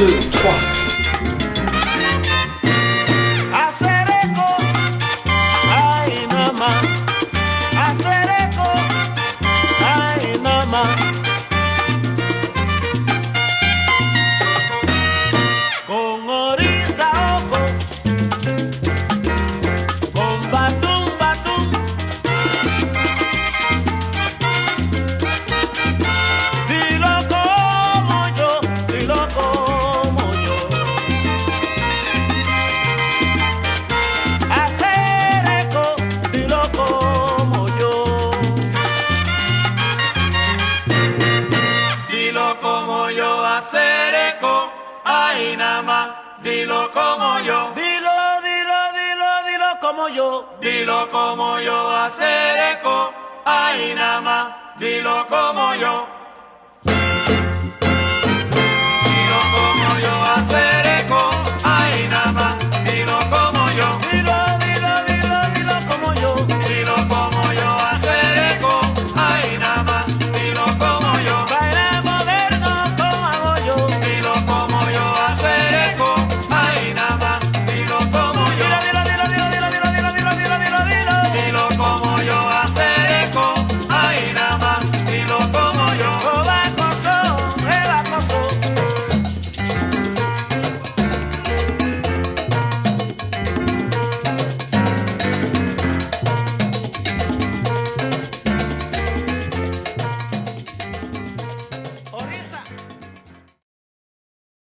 2, 3. Ay nada más. Dilo como yo. Dilo, dilo, dilo, dilo como yo. Dilo como yo, hacer eco, ay nada más. Dilo como yo.